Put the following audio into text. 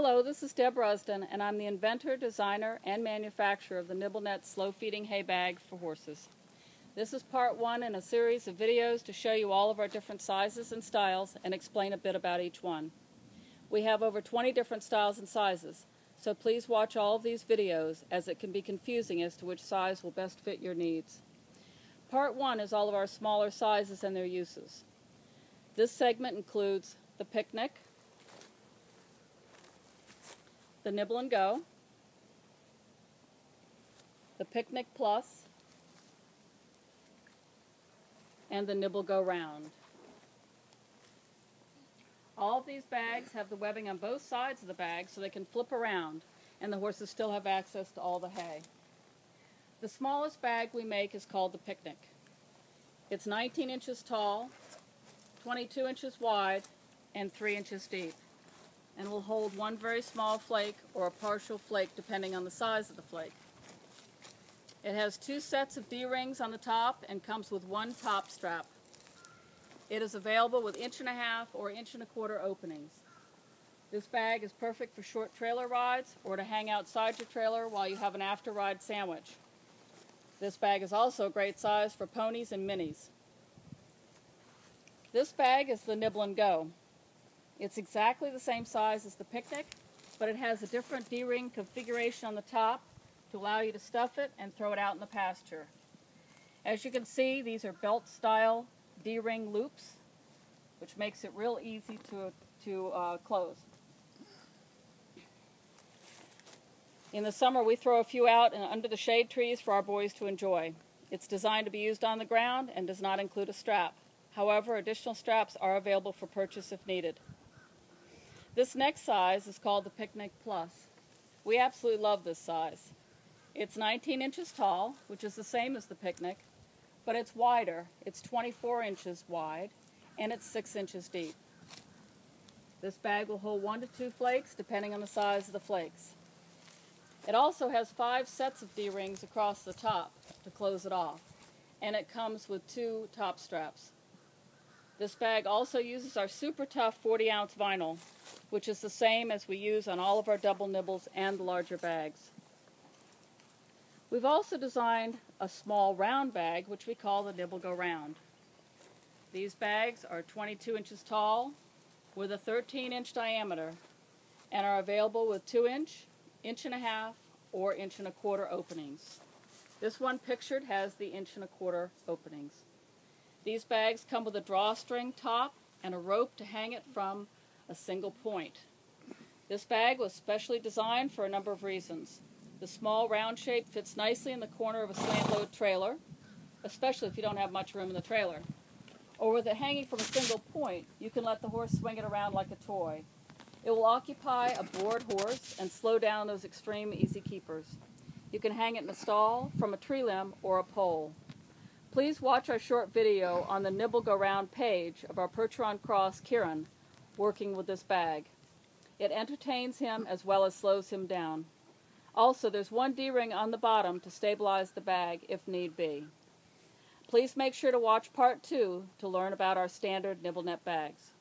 Hello, this is Deb Rusden, and I'm the inventor, designer, and manufacturer of the NibbleNet Slow Feeding Hay Bag for horses. This is part one in a series of videos to show you all of our different sizes and styles and explain a bit about each one. We have over 20 different styles and sizes, so please watch all of these videos as it can be confusing as to which size will best fit your needs. Part one is all of our smaller sizes and their uses. This segment includes the picnic, the Nibble and Go, the Picnic Plus, and the Nibble Go Round. All of these bags have the webbing on both sides of the bag so they can flip around and the horses still have access to all the hay. The smallest bag we make is called the Picnic. It's 19 inches tall, 22 inches wide, and 3 inches deep and will hold one very small flake or a partial flake depending on the size of the flake. It has two sets of D-rings on the top and comes with one top strap. It is available with inch and a half or inch and a quarter openings. This bag is perfect for short trailer rides or to hang outside your trailer while you have an after ride sandwich. This bag is also a great size for ponies and minis. This bag is the Nibble and Go. It's exactly the same size as the picnic, but it has a different D-ring configuration on the top to allow you to stuff it and throw it out in the pasture. As you can see, these are belt-style D-ring loops, which makes it real easy to, to uh, close. In the summer, we throw a few out and under the shade trees for our boys to enjoy. It's designed to be used on the ground and does not include a strap. However, additional straps are available for purchase if needed. This next size is called the Picnic Plus. We absolutely love this size. It's 19 inches tall, which is the same as the Picnic, but it's wider. It's 24 inches wide, and it's 6 inches deep. This bag will hold one to two flakes, depending on the size of the flakes. It also has five sets of D-rings across the top to close it off, and it comes with two top straps. This bag also uses our super tough 40 ounce vinyl, which is the same as we use on all of our double nibbles and larger bags. We've also designed a small round bag, which we call the Nibble Go Round. These bags are 22 inches tall with a 13 inch diameter and are available with 2 inch, inch and a half, or inch and a quarter openings. This one pictured has the inch and a quarter openings. These bags come with a drawstring top and a rope to hang it from a single point. This bag was specially designed for a number of reasons. The small round shape fits nicely in the corner of a slant load trailer, especially if you don't have much room in the trailer. Or with it hanging from a single point, you can let the horse swing it around like a toy. It will occupy a bored horse and slow down those extreme easy keepers. You can hang it in a stall, from a tree limb, or a pole. Please watch our short video on the Nibble Go Round page of our Percheron Cross Kieran working with this bag. It entertains him as well as slows him down. Also, there's one D-ring on the bottom to stabilize the bag if need be. Please make sure to watch part two to learn about our standard NibbleNet bags.